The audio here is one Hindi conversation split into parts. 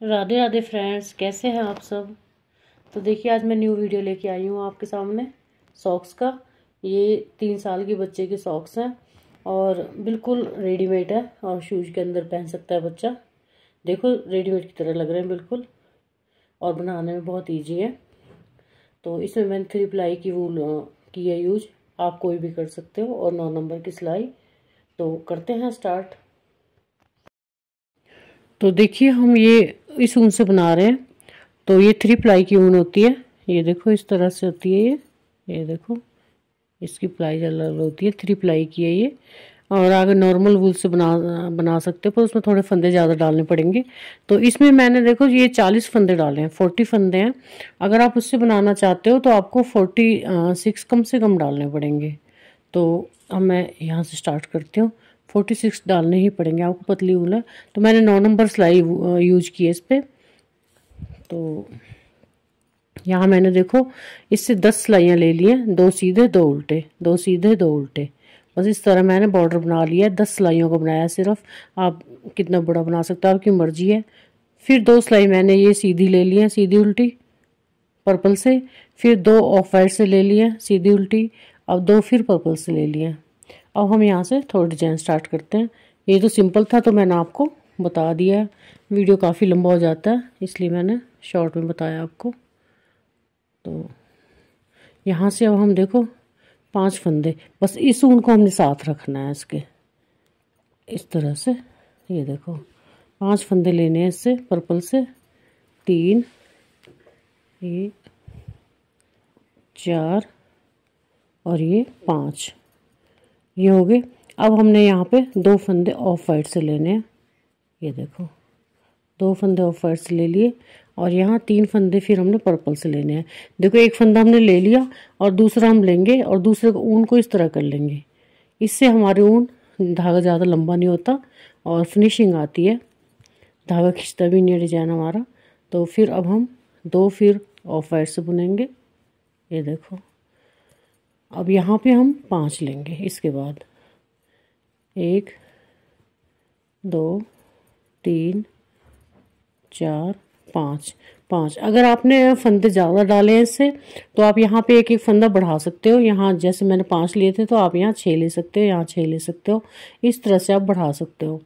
राधे राधे फ्रेंड्स कैसे हैं आप सब? तो देखिए, आज मैं न्यू वीडियो लेके आई हूँ आपके सामने सॉक्स का। ये तीन साल के बच्चे के सॉक्स हैं और बिल्कुल रेडीमेड है और शूज़ के अंदर पहन सकता है बच्चा। देखो रेडीमेड की तरह लग रहे हैं बिल्कुल और बनाने में बहुत ईजी है। तो इसमें मैंने थ्री प्लाई की वूल की है यूज़ आप कोई भी कर सकते हो और नौ नंबर की सिलाई। तो करते हैं स्टार्ट तो देखिए, हम ये इस ऊन से बना रहे हैं। तो ये थ्री प्लाई की ऊन होती है। ये देखो, इस तरह से होती है ये। ये देखो, इसकी प्लाई अलग होती है। थ्री प्लाई की है ये। और अगर नॉर्मल वूल से बना बना सकते हो, पर उसमें थोड़े फंदे ज़्यादा डालने पड़ेंगे। तो इसमें मैंने देखो, ये चालीस फंदे डाले हैं, फोर्टी फंदे हैं। अगर आप उससे बनाना चाहते हो तो आपको फोर्टी सिक्स कम से कम डालने पड़ेंगे। तो अब मैं यहाँ से स्टार्ट करती हूँ। फोर्टी सिक्स डालने ही पड़ेंगे, आपको पतली ऊल तो मैंने नौ नंबर सिलाई यूज़ की है इस पर तो यहाँ मैंने देखो, इससे दस सिलाइयाँ ले ली हैं, दो सीधे, दो उल्टे, दो सीधे, दो उल्टे। बस इस तरह मैंने बॉर्डर बना लिया है दस सिलाइयों का बनाया सिर्फ़। आप कितना बड़ा बना सकते हो, आपकी मर्ज़ी है। फिर दो सिलाई मैंने ये सीधी ले ली है, सीधी उल्टी पर्पल से। फिर दो ऑफ़ वाइट से ले लिए सीधी उल्टी। अब दो फिर पर्पल से ले लिए अब हम यहाँ से थोड़ा डिज़ाइन स्टार्ट करते हैं। ये तो सिंपल था तो मैंने आपको बता दिया है। वीडियो काफ़ी लंबा हो जाता है, इसलिए मैंने शॉर्ट में बताया आपको। तो यहाँ से अब हम देखो, पाँच फंदे। बस इस ऊन को हमने साथ रखना है इसके। इस तरह से, ये देखो, पाँच फंदे लेने हैं इससे पर्पल से। तीन, एक, चार, और ये पाँच। ये हो गए अब हमने यहाँ पे दो फंदे ऑफ़ वाइट से लेने हैं। ये देखो, दो फंदे ऑफ़ वाइट से ले लिए और यहाँ तीन फंदे फिर हमने पर्पल से लेने हैं। देखो, एक फंदा हमने ले लिया और दूसरा हम लेंगे और दूसरे को ऊन को इस तरह कर लेंगे। इससे हमारे ऊन धागा ज़्यादा लंबा नहीं होता और फिनिशिंग आती है। धागा खींचता भी नहीं डिज़ाइन हमारा। तो फिर अब हम दो फिर ऑफ़ वाइट से बुनेंगे। ये देखो। अब यहाँ पे हम पाँच लेंगे, इसके बाद। एक, दो, तीन, चार, पाँच। पाँच। अगर आपने फंदे ज़्यादा डाले हैं इससे तो आप यहाँ पे एक एक फंदा बढ़ा सकते हो। यहाँ जैसे मैंने पाँच लिए थे तो आप यहाँ छः ले सकते हो, यहाँ छः ले सकते हो। इस तरह से आप बढ़ा सकते हो।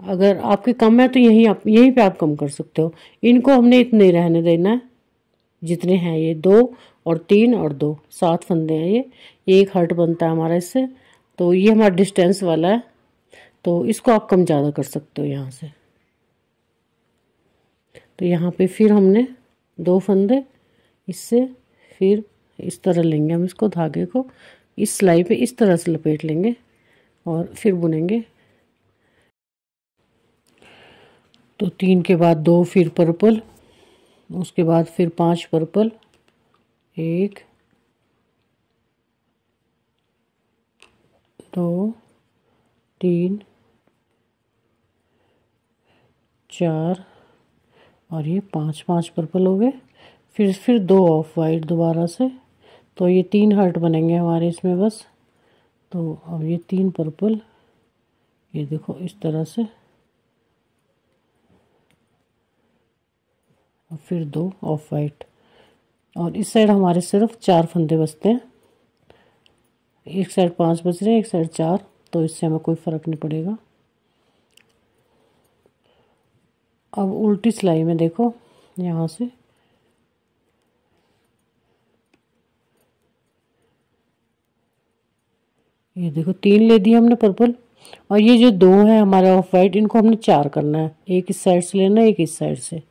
अगर आपके कम है तो यहीं आप, यहीं पे आप कम कर सकते हो। इनको हमने इतने रहने देना है। जितने हैं ये दो और तीन और दो, सात फंदे हैं ये। एक हर्ट बनता है हमारा इससे तो ये हमारा डिस्टेंस वाला है। तो इसको आप कम ज़्यादा कर सकते हो यहाँ से। तो यहाँ पे फिर हमने दो फंदे, इससे फिर इस तरह लेंगे हम इसको धागे को। इस सिलाई पे इस तरह से लपेट लेंगे और फिर बुनेंगे। तो तीन के बाद दो फिर पर्पल उसके बाद फिर पाँच पर्पल, एक, दो, तीन, चार, और ये पाँच पाँच पर्पल हो गए। फिर फिर दो ऑफ़ वाइट दोबारा से। तो ये तीन हर्ट बनेंगे हमारे इसमें बस। तो अब ये तीन पर्पल, ये देखो इस तरह से। और फिर दो ऑफ़ वाइट और इस साइड हमारे सिर्फ़ चार फंदे बचते हैं। एक साइड पाँच बज रहे हैं, एक साइड चार तो इससे हमें कोई फ़र्क नहीं पड़ेगा। अब उल्टी सिलाई में देखो, यहाँ से। ये देखो, तीन ले दिए हमने पर्पल और ये जो दो है हमारे ऑफ़ वाइट इनको हमने चार करना है। एक इस साइड से लेना है, एक इस साइड से।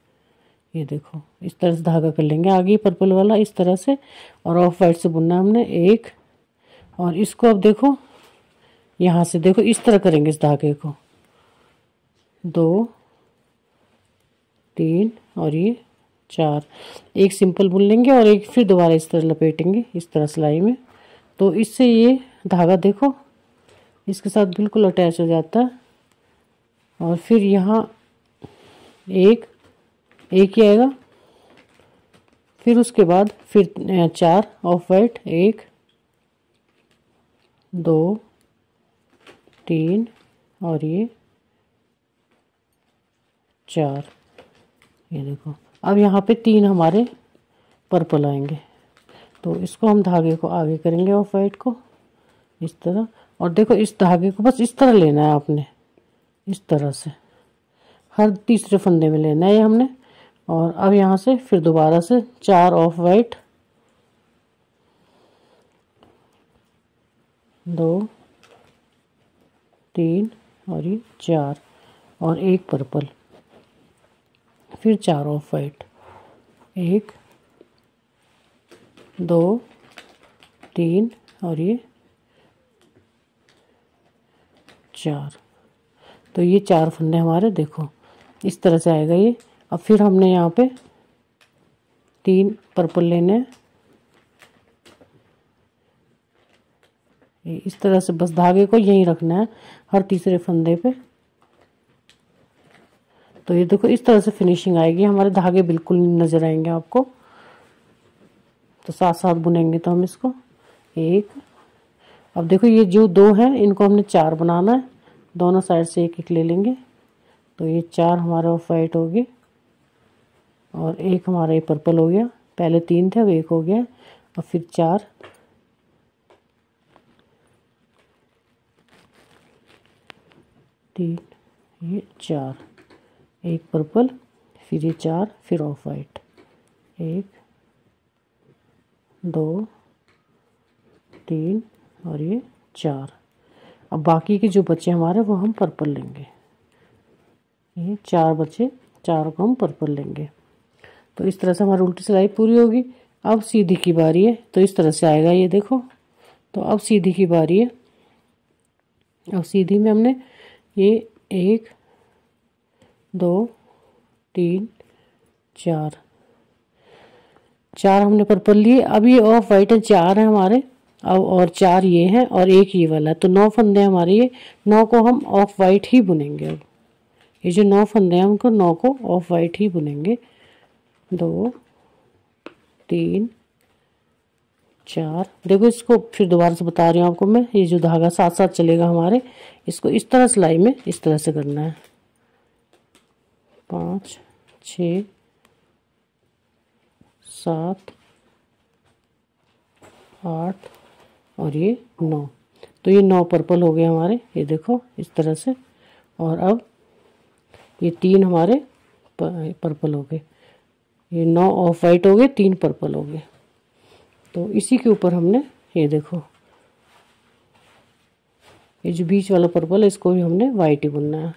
ये देखो, इस तरह से धागा कर लेंगे। आगे पर्पल वाला, इस तरह से, और ऑफ़ वाइट से बुनना हमने, एक। और इसको अब देखो, यहाँ से देखो, इस तरह करेंगे इस धागे को। दो, तीन, और ये चार। एक सिंपल बुन लेंगे और एक फिर दोबारा इस तरह लपेटेंगे, इस तरह सिलाई में। तो इससे ये धागा देखो, इसके साथ बिल्कुल अटैच हो जाता है। और फिर यहाँ एक एक ही आएगा। फिर उसके बाद फिर चार ऑफ़ वाइट एक, दो, तीन, और ये चार। ये देखो। अब यहाँ पे तीन हमारे पर्पल आएँगे। तो इसको हम धागे को आगे करेंगे ऑफ़ वाइट को, इस तरह। और देखो, इस धागे को बस इस तरह लेना है आपने। इस तरह से। हर तीसरे फंदे में लेना है ये हमने। और अब यहाँ से फिर दोबारा से चार ऑफ़ वाइट दो, तीन और ये चार और एक पर्पल फिर चार ऑफ़ वाइट एक, दो, तीन और ये चार। तो ये चार फंदे हमारे देखो, इस तरह से आएगा ये। अब फिर हमने यहाँ पे तीन पर्पल लेने हैं। इस तरह से बस धागे को यहीं रखना है, हर तीसरे फंदे पे। तो ये देखो, इस तरह से फिनिशिंग आएगी। हमारे धागे बिल्कुल नज़र आएँगे आपको। तो साथ साथ बुनेंगे तो हम इसको। एक। अब देखो, ये जो दो हैं, इनको हमने चार बनाना है। दोनों साइड से एक एक ले लेंगे। तो ये चार हमारे ऑफ़ वाइट हो गए और एक हमारा ये पर्पल हो गया। पहले तीन थे, अब एक हो गया। और फिर चार। तीन, ये चार। एक पर्पल फिर ये चार, फिर ऑफ़ वाइट एक, दो, तीन और ये चार। अब बाकी के जो बच्चे हमारे, वो हम पर्पल लेंगे। ये चार बच्चे चार को हम पर्पल लेंगे। तो इस तरह से हमारी उल्टी सिलाई पूरी होगी। अब सीधी की बारी है तो इस तरह से आएगा ये देखो। तो अब सीधी की बारी है। अब सीधी में हमने ये एक, दो, तीन, चार चार हमने पर्पल लिए। अब ये ऑफ़ वाइट है, चार है हमारे। अब और चार ये हैं और एक ये वाला। है तो नौ फंदे हमारे ये। नौ को हम ऑफ़ वाइट ही बुनेंगे अब। ये जो नौ फंदे हैं उनको नौ को ऑफ़ वाइट ही बुनेंगे। दो, तीन, चार। देखो इसको फिर दोबारा से बता रही हूँ आपको मैं, ये जो धागा साथ साथ चलेगा हमारे, इसको इस तरह सिलाई में इस तरह से करना है। पाँच छ सात, आठ और ये नौ। तो ये नौ पर्पल हो गए हमारे, ये देखो इस तरह से। और अब ये तीन हमारे पर्पल हो गए। ये नौ ऑफ़ वाइट हो गए तीन पर्पल हो गए तो इसी के ऊपर हमने, ये देखो, ये जो बीच वाला पर्पल है, इसको भी हमने वाइट ही बुनना है।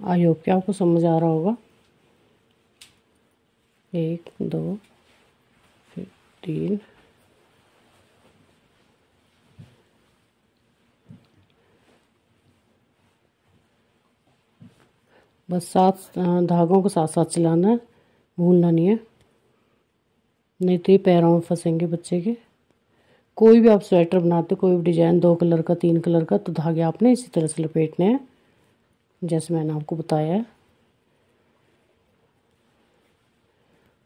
आई होप कि आपको समझ आ रहा होगा? एक, दो तीन बस सात धागों को साथ साथ चलाना है, भूलना नहीं है। नहीं तो ये पैरों में फंसेंगे बच्चे के। कोई भी आप स्वेटर बनाते कोई भी डिज़ाइन दो कलर का, तीन कलर का तो धागे आपने इसी तरह से लपेटने हैं, जैसे मैंने आपको बताया है।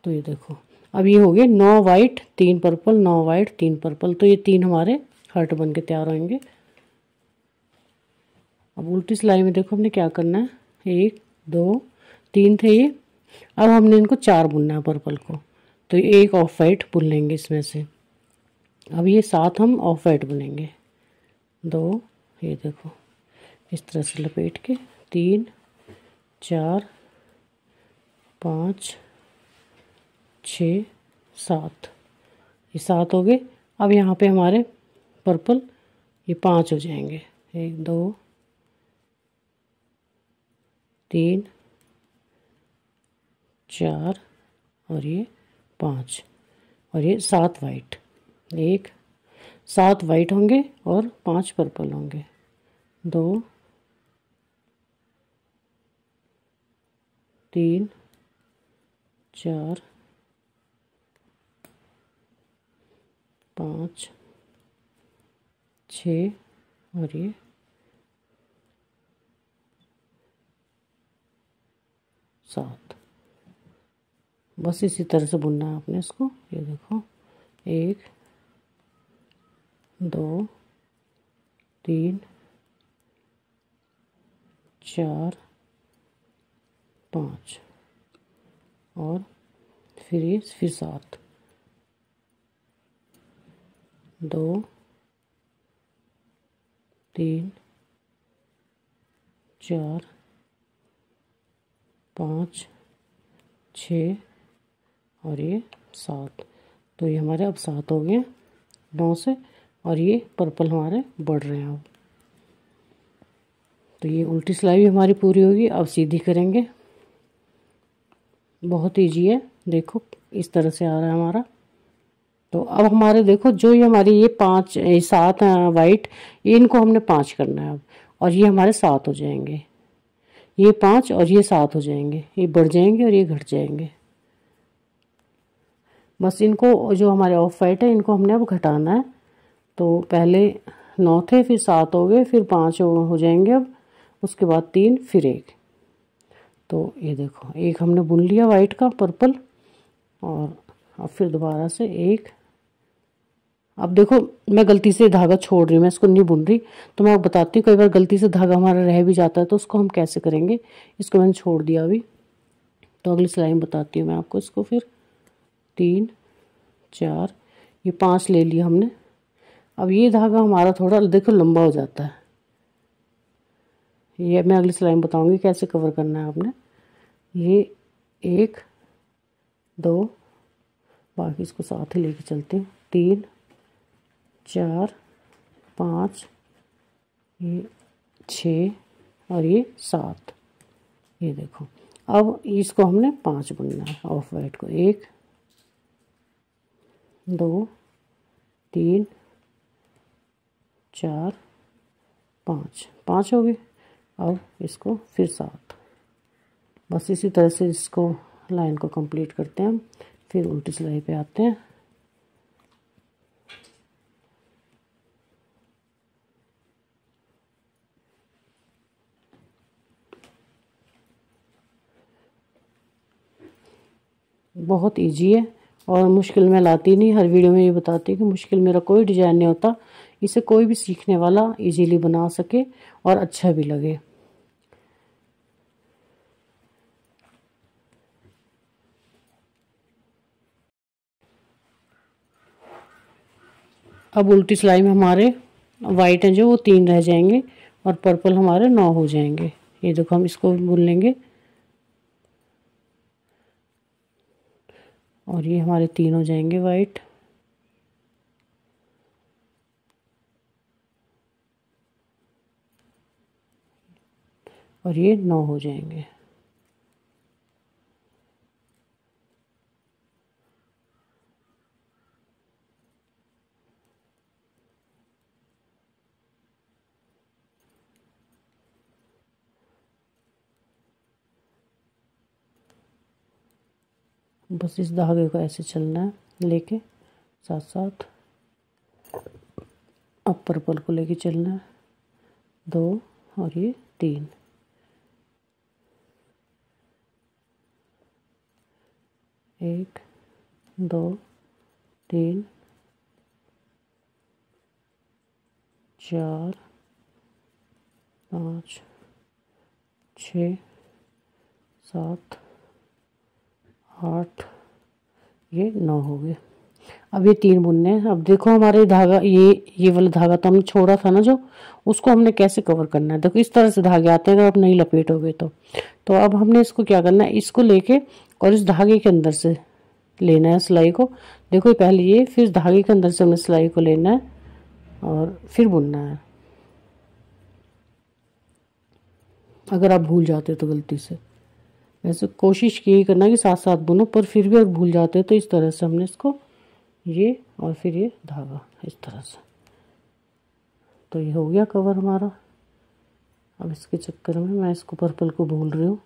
तो ये देखो। अब ये हो गए नौ वाइट तीन पर्पल नौ वाइट तीन पर्पल तो ये तीन हमारे हर्ट बन के तैयार होंगे। अब उल्टी सिलाई में देखो हमने क्या करना है। एक, दो, तीन थे ये। अब हमने इनको चार बुनना है पर्पल को। तो एक ऑफ़ वाइट बुन लेंगे इसमें से। अब ये सात हम ऑफ़ वाइट बुनेंगे। दो, ये देखो, इस तरह से लपेट के। तीन, चार, पाँच छ, सात। ये सात हो गए। अब यहाँ पे हमारे पर्पल ये पाँच हो जाएँगे। एक, दो, तीन, चार और ये पाँच। और ये सात वाइट एक, सात वाइट होंगे और पाँच पर्पल होंगे। दो, तीन, चार पाँच, छ और ये सात। बस इसी तरह से बुनना है आपने इसको। ये देखो, एक, दो, तीन, चार, पाँच और फिर फिर सात। दो, तीन, चार, पाँच, छ और ये सात। तो ये हमारे अब सात हो गए, नौ से और ये पर्पल हमारे बढ़ रहे हैं अब। तो ये उल्टी सिलाई भी हमारी पूरी होगी, अब सीधी करेंगे। बहुत ईजी है, देखो, इस तरह से आ रहा है हमारा। तो अब हमारे देखो, जो ये हमारी ये पाँच सात वाइट इनको हमने पाँच करना है अब। और ये हमारे सात हो जाएँगे। ये पाँच और ये सात हो जाएँगे। ये बढ़ जाएँगे और ये घट जाएँगे। बस इनको, जो हमारे ऑफ़ वाइट है, इनको हमने अब घटाना है। तो पहले नौ थे, फिर सात हो गए, फिर पाँच हो जाएँगे अब। उसके बाद तीन, फिर एक। तो ये देखो, एक हमने बुन लिया वाइट का पर्पल और अब फिर दोबारा से एक। अब देखो, मैं गलती से धागा छोड़ रही हूँ, मैं इसको नहीं बुन रही। तो मैं बताती हूँ, कई बार गलती से धागा हमारा रह भी जाता है तो उसको हम कैसे करेंगे? इसको मैंने छोड़ दिया अभी। तो अगली सिलाई में बताती हूँ मैं आपको इसको फिर। तीन, चार, ये पाँच ले लिया हमने। अब ये धागा हमारा थोड़ा, देखो, लंबा हो जाता है। ये मैं अगली सिलाई में बताऊँगी कैसे कवर करना है आपने। ये एक, दो बाकी इसको साथ ही लेके चलते हैं। तीन, चार, पाँच, ये छ और ये सात। ये देखो। अब इसको हमने पाँच बुनना है ऑफ़ वाइट को। एक, दो, तीन, चार, पाँच। पाँच हो गए। अब इसको फिर सात। बस इसी तरह से इसको लाइन को कंप्लीट करते हैं फिर उल्टी सिलाई पे आते हैं। बहुत इजी है और मुश्किल में लाती नहीं, हर वीडियो में ये बताती हूँ कि मुश्किल मेरा कोई डिज़ाइन नहीं होता। इसे कोई भी सीखने वाला इजीली बना सके और अच्छा भी लगे। अब उल्टी सिलाई में हमारे वाइट हैं जो, वो तीन रह जाएँगे और पर्पल हमारे नौ हो जाएँगे। ये देखो, हम इसको बुन लेंगे। और ये हमारे तीन हो जाएँगे वाइट और ये नौ हो जाएँगे। बस इस धागे को ऐसे चलना है, लेके साथ साथ अब पर्पल को लेके चलना है। दो और ये तीन। एक, दो, तीन, चार, पाँच, छ, सात आठ, ये नौ हो गए। अब ये तीन बुनने हैं। अब देखो हमारे धागा, ये ये वाला धागा तो हमने छोड़ा था ना जो, उसको हमने कैसे कवर करना है? देखो, इस तरह से धागे आते हैं, अगर आप नहीं लपेटोगे तो। तो अब हमने इसको क्या करना है? इसको लेके और इस धागे के अंदर से लेना है सिलाई को। देखो पहले ये, फिर धागे के अंदर से हमने सिलाई को लेना है और फिर बुनना है। अगर आप भूल जाते हो तो गलती से। वैसे कोशिश की करना कि साथ साथ बुनो, पर फिर भी अगर भूल जाते हैं तो इस तरह से हमने इसको ये और फिर ये धागा, इस तरह से। तो ये हो गया कवर हमारा। अब इसके चक्कर में मैं इसको पर्पल को भूल रही हूँ।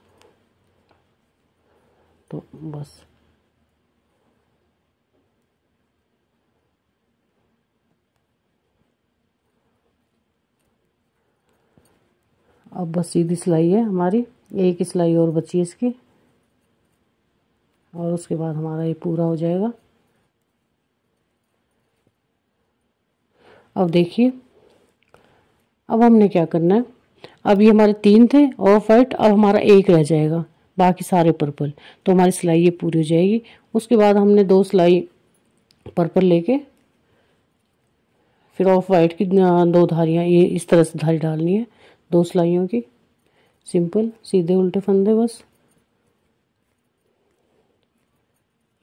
तो बस। अब बस सीधी सिलाई है हमारी। एक सिलाई और बची है इसकी। और उसके बाद हमारा ये पूरा हो जाएगा। अब देखिए, अब हमने क्या करना है? अब ये हमारे तीन थे ऑफ़ वाइट अब हमारा एक रह जाएगा, बाकी सारे पर्पल। तो हमारी सिलाई ये पूरी हो जाएगी। उसके बाद हमने दो सिलाई पर्पल लेके, फिर ऑफ़ वाइट की दो धारियाँ, ये इस तरह से धारी डालनी है, दो सिलाइयों की। सिंपल, सीधे उल्टे फंदे बस।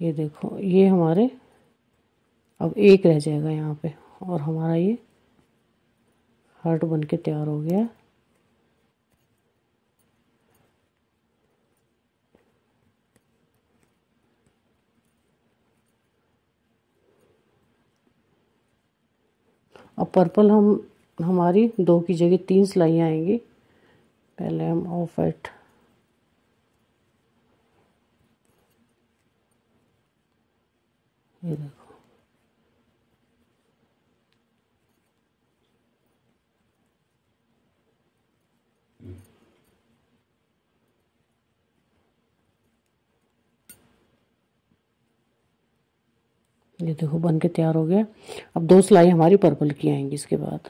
ये देखो, ये हमारे, अब एक रह जाएगा यहाँ पे, और हमारा ये हार्ट बन के तैयार हो गया। अब पर्पल हम, हमारी दो की जगह तीन सिलाइयाँ आएँगी। पहले हम ऑफ़ वाइट ये देखो। ये देखो बन के तैयार हो गया। अब दो सिलाई हमारी पर्पल की आएँगी इसके बाद।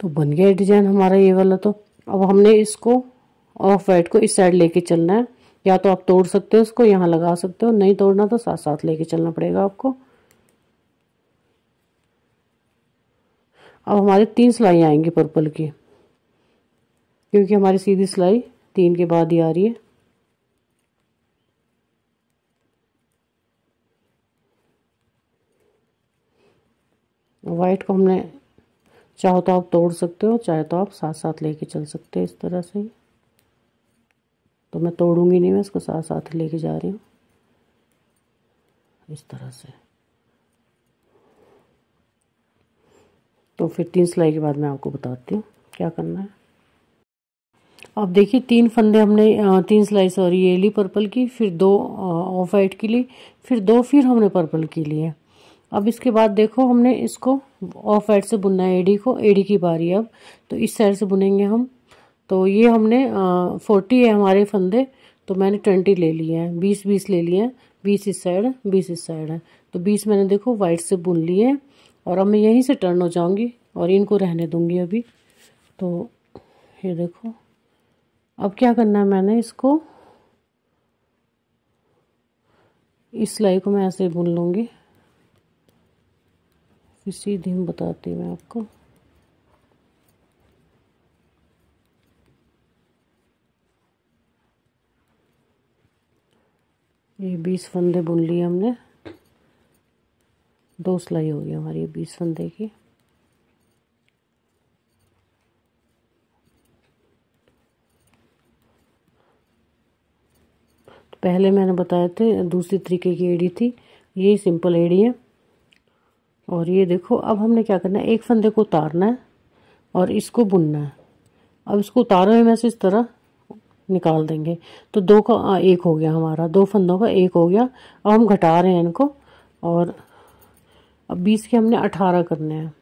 तो बन गया डिज़ाइन हमारा ये वाला तो। अब हमने इसको ऑफ़ वाइट को इस साइड लेके चलना है। या तो आप तोड़ सकते हो इसको, यहाँ लगा सकते हो। नहीं तोड़ना तो साथ साथ लेके चलना पड़ेगा आपको। अब हमारे तीन सिलाई आएँगी पर्पल की। क्योंकि हमारी सीधी सिलाई तीन के बाद ही आ रही है। वाइट को हमने चाहो तो आप तोड़ सकते हो, चाहे तो आप साथ साथ लेके चल सकते हो इस तरह से। तो मैं तोड़ूँगी नहीं, मैं इसको साथ साथ लेके जा रही हूँ। इस तरह से। तो फिर तीन सिलाई के बाद मैं आपको बताती हूँ क्या करना है। अब देखिए, तीन फंदे हमने तीन सिलाई, सॉरी, ये ली पर्पल की, फिर दो ऑफ़ वाइट की ली, फिर दो, फिर हमने पर्पल की लिए अब इसके बाद देखो, हमने इसको ऑफ़ वाइट से बुनना है एडी को एडी की बारी अब। तो इस साइड से बुनेंगे हम। तो ये हमने फोर्टी है हमारे फंदे तो मैंने ट्वेंटी ले लिए हैं। बीस बीस ले लिए हैं। बीस इस साइड बीस इस साइड है। तो बीस मैंने देखो वाइट से बुन लिए हैं। और अब मैं यहीं से टर्न हो जाऊँगी और इनको रहने दूँगी अभी। तो ये देखो, अब क्या करना है मैंने इसको? इस सिलाई को मैं ऐसे बुन लूँगी। फिर सीधी हम बताती मैं आपको। ये बीस फंदे बुन लिए हमने। दो सिलाई हो गई हमारी बीस फंदे की। तो पहले मैंने बताया थे, दूसरी तरीके की एड़ी थी। ये सिंपल एड़ी है। और ये देखो, अब हमने क्या करना है? एक फंदे को उतारना है और इसको बुनना है। अब इसको उतारे हुए में से इस तरह निकाल देंगे। तो दो का एक हो गया हमारा। दो फंदों का एक हो गया। अब हम घटा रहे हैं इनको और अब बीस के हमने अठारह करने हैं।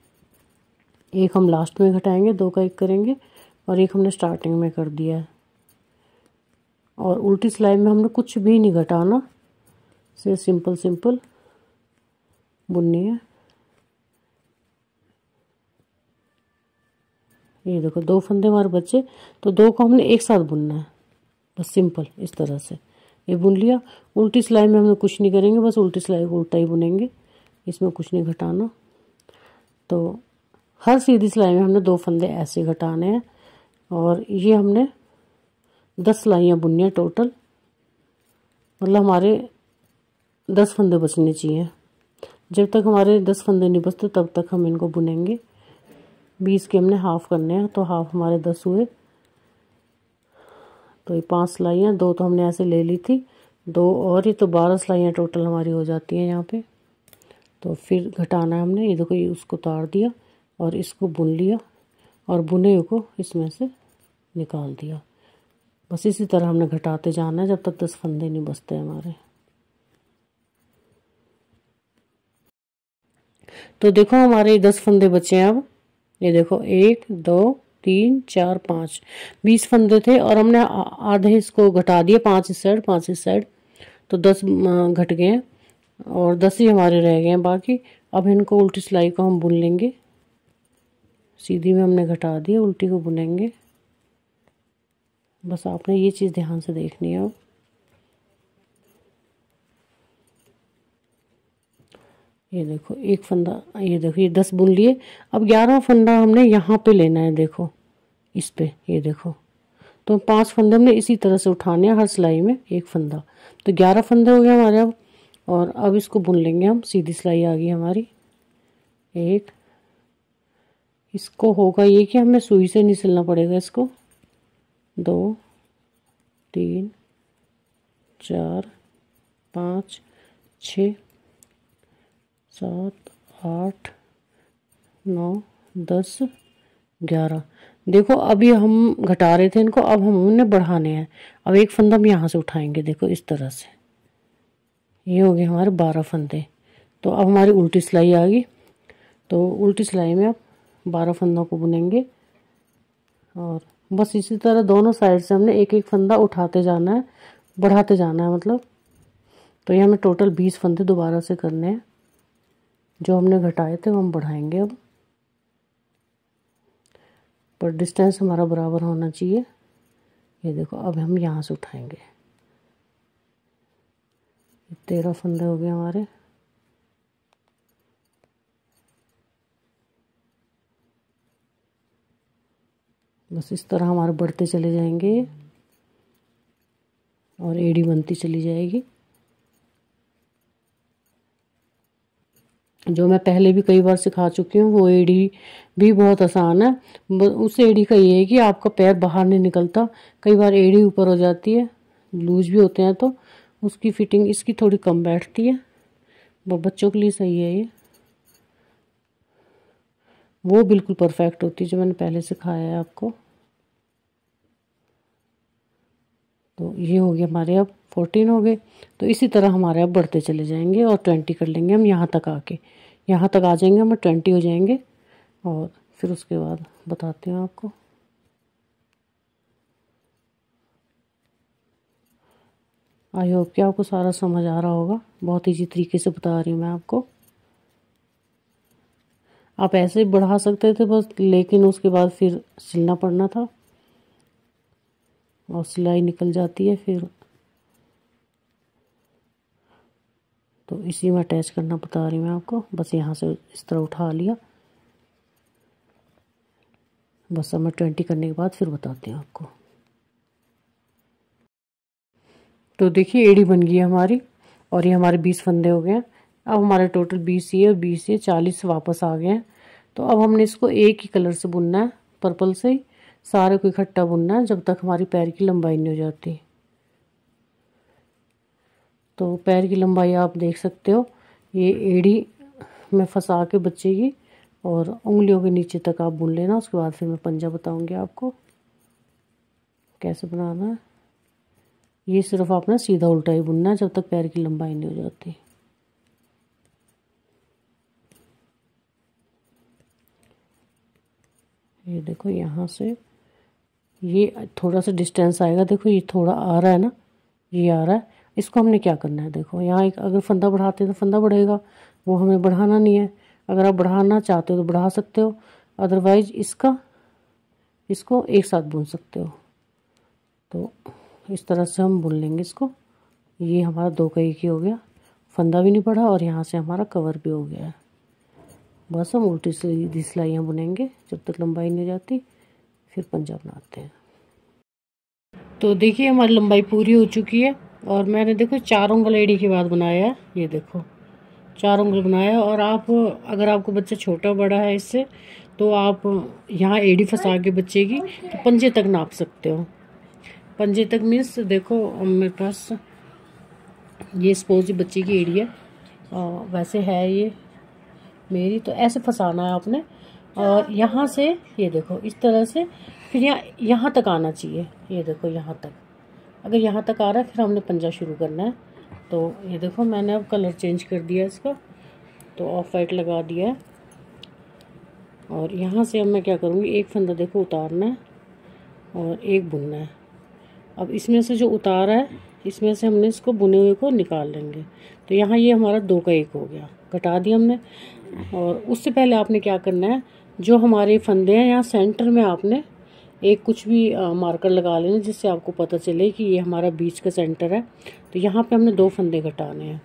एक हम लास्ट में घटाएँगे, दो का एक करेंगे और एक हमने स्टार्टिंग में कर दिया है। और उल्टी सिलाई में हमने कुछ भी नहीं घटाना। सिर्फ़ सिंपल सिंपल बुननी है। ये देखो, दो फंदे हमारे बच्चे तो दो को हमने एक साथ बुनना है। बस सिंपल, इस तरह से। ये बुन लिया। उल्टी सिलाई में हम कुछ नहीं करेंगे, बस उल्टी सिलाई को उल्टा ही बुनेंगे। इसमें कुछ नहीं घटाना। तो हर सीधी सिलाई में हमने दो फंदे ऐसे घटाने हैं। और ये हमने दस सिलाइयाँ बुननी है टोटल। मतलब हमारे दस फंदे बचने चाहिए। जब तक हमारे दस फंदे नहीं बचते, तब तक हम इनको बुनेंगे। बीस के हमने हाफ़ करने हैं तो हाफ़ हमारे दस हुए। तो ये पाँच सिलाइयाँ, दो तो हमने ऐसे ले ली थी। दो और ये तो बारह सिलाइयाँ टोटल हमारी हो जाती हैं यहाँ पे। तो फिर घटाना है हमने, ये देखो, ये उसको उतार दिया और इसको बुन लिया और बुने को इसमें से निकाल दिया। बस इसी तरह हमने घटाते जाना है, जब तक दस फंदे नहीं बसते हमारे। तो देखो हमारे दस फंदे बचे हैं अब। ये देखो, एक, दो, तीन, चार, पाँच। बीस फंदे थे और हमने आधे इसको घटा दिए, पाँच इस साइड, पाँच इस साइड। तो दस घट गए हैं और दस ही हमारे रह गए हैं बाकी। अब इनको उल्टी सिलाई को हम बुन लेंगे। सीधी में हमने घटा दिया उल्टी को बुनेंगे। बस आपने ये चीज़ ध्यान से देखनी है। ये देखो, एक फंदा, ये देखो, ये दस बुन लिए। अब ग्यारह फंदा हमने यहाँ पे लेना है, देखो, इस पे, ये देखो। तो पाँच फंदे हमने इसी तरह से उठाने हैं, हर सिलाई में एक फंदा। तो ग्यारह फंदे हो गए हमारे अब, और अब इसको बुन लेंगे हम, सीधी सिलाई आ गई हमारी। एक, इसको होगा ये कि हमें सुई से नहीं सिलना पड़ेगा इसको। दो, तीन, चार, पाँच छ सात, आठ, नौ, दस, ग्यारह। देखो, अभी हम घटा रहे थे इनको, अब हम उन्हें बढ़ाने हैं। अब एक फंदा हम यहाँ से उठाएँगे, देखो, इस तरह से। ये हो गए हमारे बारह फंदे। तो अब हमारी उल्टी सिलाई आ गई। तो उल्टी सिलाई में आप बारह फंदों को बुनेंगे। और बस इसी तरह दोनों साइड से हमने एक एक फंदा उठाते जाना है, बढ़ाते जाना है मतलब। तो ये हमें टोटल बीस फंदे दोबारा से करने हैं। जो हमने घटाए थे वो हम बढ़ाएँगे अब। पर डिस्टेंस हमारा बराबर होना चाहिए। ये देखो, अब हम यहाँ से उठाएँगे। तेरह फंदे हो गए हमारे। बस इस तरह हमारे बढ़ते चले जाएँगे और एड़ी बनती चली जाएगी। जो मैं पहले भी कई बार सिखा चुकी हूँ, वो एड़ी भी बहुत आसान है। उस एड़ी का ये है कि आपका पैर बाहर नहीं निकलता। कई बार एड़ी ऊपर हो जाती है, लूज भी होते हैं तो उसकी फिटिंग, इसकी थोड़ी कम बैठती है। बच्चों के लिए सही है ये। वो बिल्कुल परफेक्ट होती है जो मैंने पहले सिखाया है आपको। तो ये हो गया हमारे अब फोर्टीन हो गए। तो इसी तरह हमारे अब बढ़ते चले जाएँगे और ट्वेंटी कर लेंगे हम यहाँ तक आके। यहाँ तक आ जाएँगे हम ट्वेंटी हो जाएँगे। और फिर उसके बाद बताती हूँ आपको। आई होप कि आपको सारा समझ आ रहा होगा। बहुत ईजी तरीके से बता रही हूँ मैं आपको। आप ऐसे ही बढ़ा सकते थे बस, लेकिन उसके बाद फिर सिलना पड़ना था। और सिलाई निकल जाती है फिर। तो इसी में अटैच करना बता रही हूँ मैं आपको। बस यहाँ से इस तरह उठा लिया। बस अब मैं ट्वेंटी करने के बाद फिर बताती हूँ आपको। तो देखिए, एड़ी बन गई हमारी और ये हमारे बीस फंदे हो गए हैं। अब हमारे टोटल बीस ये और बीस ये, चालीस वापस आ गए हैं। तो अब हमने इसको एक ही कलर से बुनना है पर्पल से ही। सारे को इकट्ठा बुनना है जब तक हमारी पैर की लंबाई नहीं हो जाती। तो पैर की लंबाई आप देख सकते हो। ये एड़ी में फंसा के बच्चे की और उंगलियों के नीचे तक आप बुन लेना, उसके बाद फिर मैं पंजा बताऊँगी आपको कैसे बनाना है। ये सिर्फ़ आपने सीधा उल्टा ही बुनना है जब तक पैर की लंबाई नहीं हो जाती। ये देखो यहाँ से, ये थोड़ा सा डिस्टेंस आएगा। देखो ये थोड़ा आ रहा है ना, ये आ रहा है। इसको हमने क्या करना है? देखो, यहाँ एक अगर फंदा बढ़ाते हैं तो फंदा बढ़ेगा। वो हमें बढ़ाना नहीं है। अगर आप बढ़ाना चाहते हो तो बढ़ा सकते हो। अदरवाइज़ इसका, इसको एक साथ बुन सकते हो। तो इस तरह से हम बुन लेंगे इसको। ये हमारा दो की हो गया। फंदा भी नहीं बढ़ा और यहाँ से हमारा कवर भी हो गया। है बस हम उल्टी सीधी सिलाइयाँ बुनेंगे। जब तक लंबाई नहीं जाती, फिर पंजा बनाते हैं। तो देखिए हमारी लंबाई पूरी हो चुकी है। और मैंने देखो चार उंगल एड़ी के बाद बनाया ये देखो, चार उंगल बनाया और आप, अगर आपको बच्चा छोटा बड़ा है इससे तो आप यहाँ एड़ी फंसा के बच्चे की तो पंजे तक नाप सकते हो। पंजे तक मीन्स देखो, मेरे पास ये सपोज़ बच्चे की एड़ी है वैसे है ये मेरी तो ऐसे फंसाना है आपने। और यहाँ से, ये देखो, इस तरह से, फिर यहाँ यहाँ तक आना चाहिए। ये देखो, यहाँ तक। अगर यहाँ तक आ रहा है, फिर हमने पंजा शुरू करना है। तो ये देखो, मैंने अब कलर चेंज कर दिया इसका। तो ऑफ़ वाइट लगा दिया है। और यहाँ से अब मैं क्या करूँगी, एक फंदा देखो उतारना है और एक बुनना है। अब इसमें से जो उतारा है, इसमें से हमने इसको बुने हुए को निकाल लेंगे। तो यहाँ ये हमारा दो का एक हो गया। घटा दिया हमने। और उससे पहले आपने क्या करना है, जो हमारे फंदे हैं, यहाँ सेंटर में आपने एक कुछ भी मार्कर लगा लेना जिससे आपको पता चले कि ये हमारा बीच का सेंटर है तो यहाँ पे हमने दो फंदे घटाने हैं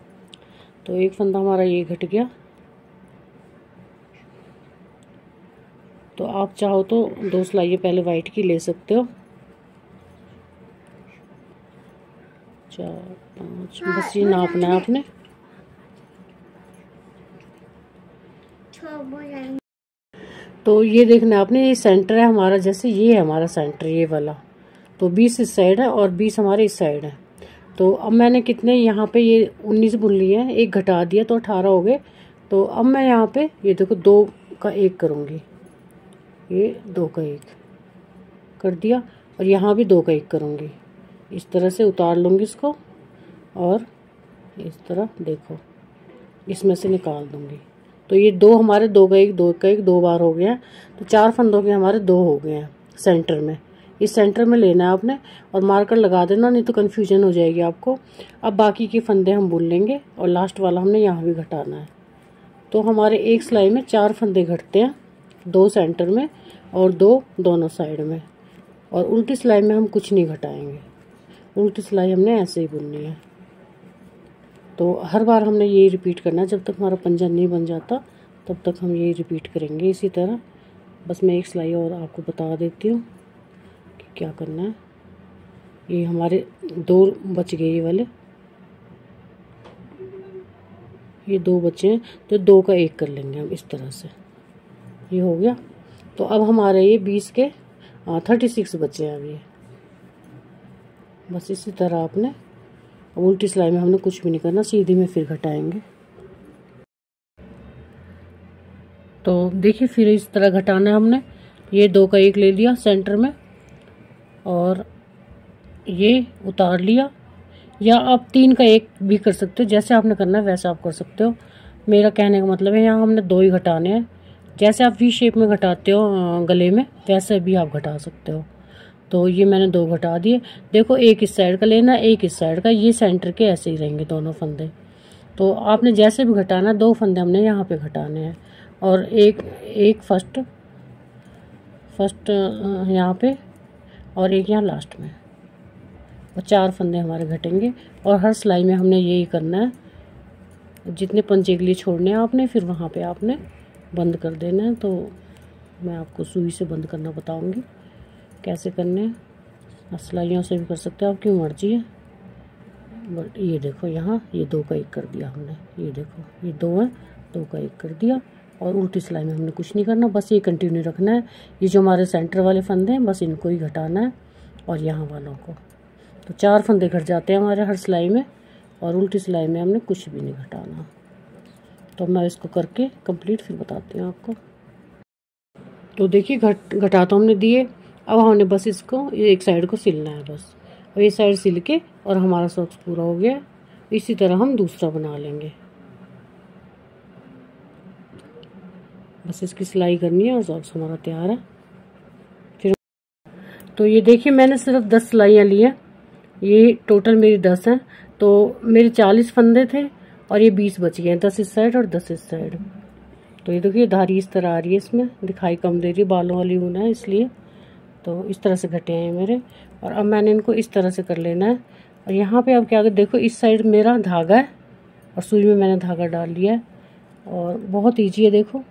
तो एक फंदा हमारा ये घट गया तो आप चाहो तो दो सिलाइयाँ पहले वाइट की ले सकते हो चार पाँच बस ये नापना है आपने तो ये देखना, आपने ये सेंटर है हमारा, जैसे ये है हमारा सेंटर ये वाला। तो बीस इस साइड है और बीस हमारे इस साइड है। तो अब मैंने कितने यहाँ पे ये उन्नीस बुन लिए हैं, एक घटा दिया तो अठारह हो गए। तो अब मैं यहाँ पे, ये देखो, दो का एक करूँगी। ये दो का एक कर दिया और यहाँ भी दो का एक करूँगी। इस तरह से उतार लूँगी इसको और इस तरह देखो, इसमें से निकाल दूँगी। तो ये दो हमारे दो का एक दो का एक दो बार हो गया तो चार फंदों के हमारे दो हो गए हैं सेंटर में। इस सेंटर में लेना है आपने और मार्कर लगा देना, नहीं तो कन्फ्यूज़न हो जाएगी आपको। अब बाकी के फंदे हम बुन लेंगे और लास्ट वाला हमने यहाँ भी घटाना है। तो हमारे एक सिलाई में चार फंदे घटते हैं, दो सेंटर में और दो दोनों साइड में। और उल्टी सिलाई में हम कुछ नहीं घटाएँगे। उल्टी सिलाई हमने ऐसे ही बुननी है। तो हर बार हमने यही रिपीट करना जब तक हमारा पंजा नहीं बन जाता, तब तक हम यही रिपीट करेंगे। इसी तरह, बस मैं एक सिलाई और आपको बता देती हूँ कि क्या करना है। ये हमारे दो बच गए ये वाले। ये दो बचे हैं तो दो का एक कर लेंगे हम इस तरह से। ये हो गया। तो अब हमारे ये बीस के थर्टी सिक्स बचे हैं ये। बस इसी तरह आपने उल्टी सिलाई में हमने कुछ भी नहीं करना, सीधी में फिर घटाएँगे। तो देखिए, फिर इस तरह घटाना है हमने। ये दो का एक ले लिया सेंटर में, और ये उतार लिया। या आप तीन का एक भी कर सकते हो, जैसे आपने करना है वैसे आप कर सकते हो। मेरा कहने का मतलब है, यहाँ हमने दो ही घटाने हैं। जैसे आप वी शेप में घटाते हो गले में, वैसे भी आप घटा सकते हो। तो ये मैंने दो घटा दिए। देखो, एक इस साइड का लेना, एक इस साइड का। ये सेंटर के ऐसे ही रहेंगे दोनों फंदे। तो आपने जैसे भी घटाना, दो फंदे हमने यहाँ पे घटाने हैं। और एक एक फ़र्स्ट फ़र्स्ट यहाँ पे और एक यहाँ लास्ट में। और चार फंदे हमारे घटेंगे। और हर सिलाई में हमने यही करना है। जितने पंचे के लिए छोड़ने हैं आपने, फिर वहाँ पे आपने बंद कर देना है। तो मैं आपको सुई से बंद करना बताऊँगी। कैसे करने हैं? सिलाइयों से भी कर सकते हो। आपकी मर्ज़ी है? बट ये देखो यहाँ, ये दो का एक कर दिया हमने। ये देखो, ये दो है, दो का एक कर दिया। और उल्टी सिलाई में हमने कुछ नहीं करना, बस ये कंटिन्यू रखना है। ये जो हमारे सेंटर वाले फंदे हैं, बस इनको ही घटाना है। और यहाँ वालों को। तो चार फंदे घट जाते हैं हमारे हर सिलाई में, और उल्टी सिलाई में हमने कुछ भी नहीं घटाना। तो मैं इसको करके कंप्लीट फिर बताती हूँ आपको। तो देखिए, घट, घटा तो हमने दिए। अब हमने बस इसको एक साइड को सिलना है बस। और ये साइड सिल के और हमारा सॉक्स पूरा हो गया। इसी तरह हम दूसरा बना लेंगे। बस इसकी सिलाई करनी है और सॉक्स हमारा तैयार है। फिर तो ये देखिए, मैंने सिर्फ़ दस सिलाइयाँ ली हैं। ये टोटल मेरी दस हैं। तो मेरे चालीस फंदे थे और ये बीस बच गए हैं। दस इस साइड और दस इस साइड तो ये देखिए धारी इस तरह आ रही है इसमें। दिखाई कम दे रही है, बालों वाली ऊन है इसलिए। तो इस तरह से घटे हैं मेरे। और अब मैंने इनको इस तरह से कर लेना है। और यहाँ पे अब क्या कर, देखो इस साइड मेरा धागा है और सुई में मैंने धागा डाल लिया है। और बहुत ईजी है, देखो,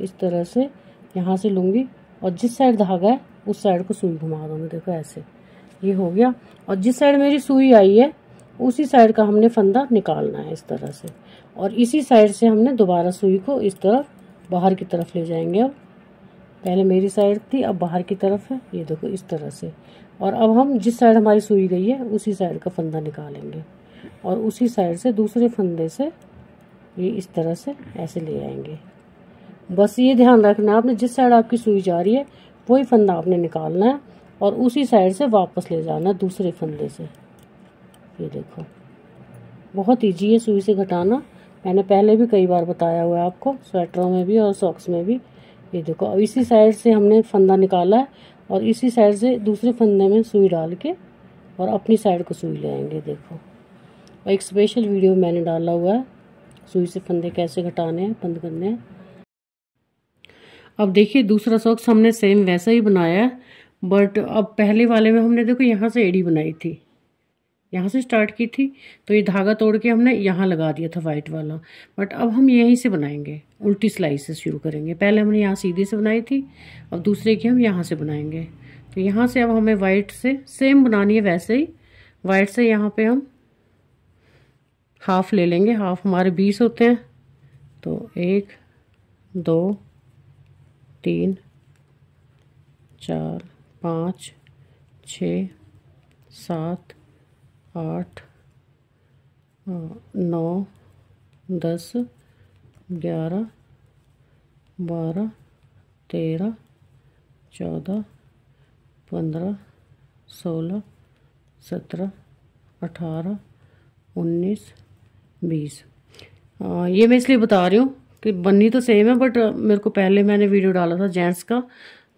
इस तरह से यहाँ से लूँगी। और जिस साइड धागा है, उस साइड को सुई घुमा दूँगी, देखो ऐसे। ये हो गया। और जिस साइड मेरी सुई आई है, उसी साइड का हमने फंदा निकालना है इस तरह से। और इसी साइड से हमने दोबारा सुई को इस तरफ़ बाहर की तरफ़ ले जाएँगे अब। पहले मेरी साइड थी, अब बाहर की तरफ़ है। ये देखो, इस तरह से। और अब हम जिस साइड हमारी सुई गई है, उसी साइड का फंदा निकालेंगे। और उसी साइड से दूसरे फंदे से ये इस तरह से ऐसे ले आएँगे। बस ये ध्यान रखना, आपने जिस साइड आपकी सुई जा रही है, वही फंदा आपने निकालना है और उसी साइड से वापस ले जाना दूसरे फंदे से। ये देखो, बहुत ईजी है सुई से घटाना। मैंने पहले भी कई बार बताया हुआ है आपको स्वेटरों में भी और सॉक्स में भी। ये देखो, अब इसी साइड से हमने फंदा निकाला है और इसी साइड से दूसरे फंदे में सुई डाल के और अपनी साइड को सुई ले आएँगे, देखो। और एक स्पेशल वीडियो मैंने डाला हुआ है, सुई से फंदे कैसे घटाने हैं, बंद करने हैं। अब देखिए, दूसरा सॉक्स हमने सेम वैसा ही बनाया है बट अब पहले वाले में हमने देखो यहाँ से एडी बनाई थी। यहाँ से स्टार्ट की थी तो ये धागा तोड़ के हमने यहाँ लगा दिया था वाइट वाला। बट अब हम यहीं से बनाएँगे, उल्टी सिलाई से शुरू करेंगे। पहले हमने यहाँ सीधे से बनाई थी, अब दूसरे की हम यहाँ से बनाएँगे। तो यहाँ से अब हमें वाइट से सेम बनानी है वैसे ही। वाइट से यहाँ पे हम हाफ़ ले लेंगे हाफ़ हमारे बीस होते हैं। तो एक, दो, तीन, चार, पाँच, छ, सात आठ नौ, दस, ग्यारह, बारह, तेरह, चौदह, पंद्रह, सोलह, सत्रह, अठारह, उन्नीस, बीस। ये मैं इसलिए बता रही हूँ कि बननी तो सेम है बट मेरे को पहले मैंने वीडियो डाला था जेंट्स का।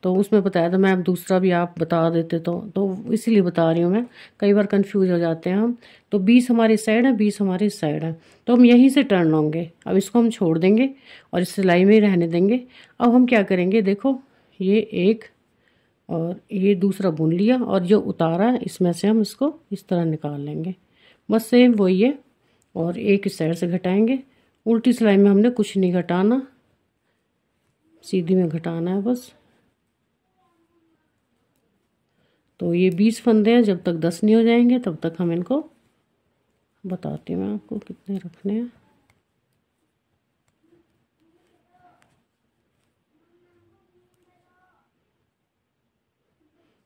तो उसमें बताया था मैं अब दूसरा भी आप बता देते तो। तो इसीलिए बता रही हूँ मैं। कई बार कंफ्यूज हो जाते हैं हम। तो बीस हमारी साइड है, बीस हमारी साइड है। तो हम यहीं से टर्न होंगे। अब इसको हम छोड़ देंगे और इस सिलाई में ही रहने देंगे। अब हम क्या करेंगे? देखो, ये एक और ये दूसरा बुन लिया और जो उतारा है, इसमें से हम इसको इस तरह निकाल लेंगे। बस सेम वही है और एक इस साइड से घटाएँगे। उल्टी सिलाई में हमने कुछ नहीं घटाना। सीधी में घटाना है बस। तो ये बीस फंदे हैं, जब तक दस नहीं हो जाएँगे, तब तक हम इनको बताती हूँ मैं आपको कितने रखने हैं।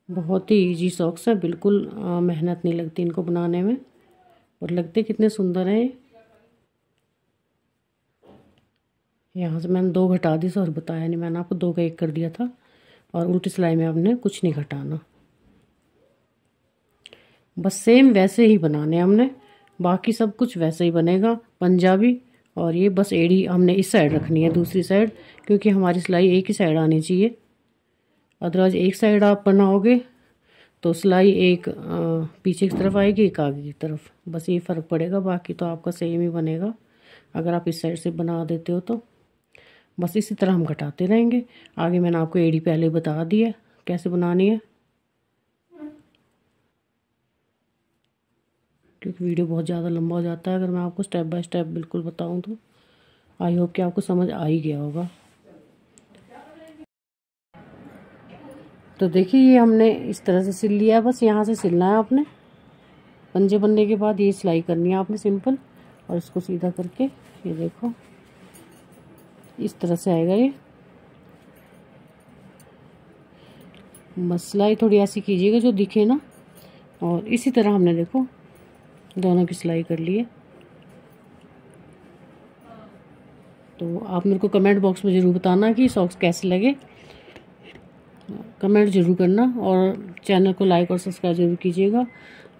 बहुत ही इजी सॉक्स है, बिल्कुल मेहनत नहीं लगती इनको बनाने में। और लगते कितने सुंदर हैं यहाँ से मैंने दो घटा दी और बताया नहीं, मैंने आपको दो का एक कर दिया था। और उल्टी सिलाई में आपने कुछ नहीं घटाना। बस सेम वैसे ही बनाने हमने। बाकी सब कुछ वैसे ही बनेगा, पंजाबी और ये बस एड़ी हमने इस साइड रखनी है, दूसरी साइड क्योंकि हमारी सिलाई एक ही साइड आनी चाहिए। अदरवाइज़ एक साइड आप बनाओगे तो सिलाई एक पीछे की तरफ़ आएगी, एक आगे की तरफ़। बस ये फ़र्क पड़ेगा, बाकी तो आपका सेम ही बनेगा। अगर आप इस साइड से बना देते हो तो। बस इसी तरह हम घटाते रहेंगे। आगे मैंने आपको एड़ी पहले बता दी है, कैसे बनानी है। क्योंकि वीडियो बहुत ज़्यादा लंबा हो जाता है। अगर मैं आपको स्टेप बाय स्टेप बिल्कुल बताऊँ तो आई होप कि आपको समझ आ ही गया होगा। तो देखिए, ये हमने इस तरह से सिल लिया है। बस यहाँ से सिलना है आपने। पंजे बनने के बाद ये सिलाई करनी है आपने सिंपल। और इसको सीधा करके ये देखो, इस तरह से आएगा ये। बस सिलाई थोड़ी ऐसी कीजिएगा जो दिखे ना। और इसी तरह हमने देखो दोनों की सिलाई कर लिए। तो आप मेरे को कमेंट बॉक्स में ज़रूर बताना कि सॉक्स कैसे लगे। कमेंट ज़रूर करना और चैनल को लाइक और सब्सक्राइब ज़रूर कीजिएगा।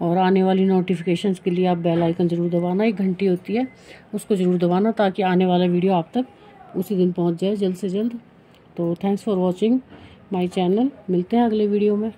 और आने वाली नोटिफिकेशंस के लिए आप बेल आइकन ज़रूर दबाना, एक घंटी होती है, उसको ज़रूर दबाना ताकि आने वाला वीडियो आप तक उसी दिन पहुँच जाए जल्द से जल्द। तो thanks for watching my channel मिलते हैं अगले वीडियो में।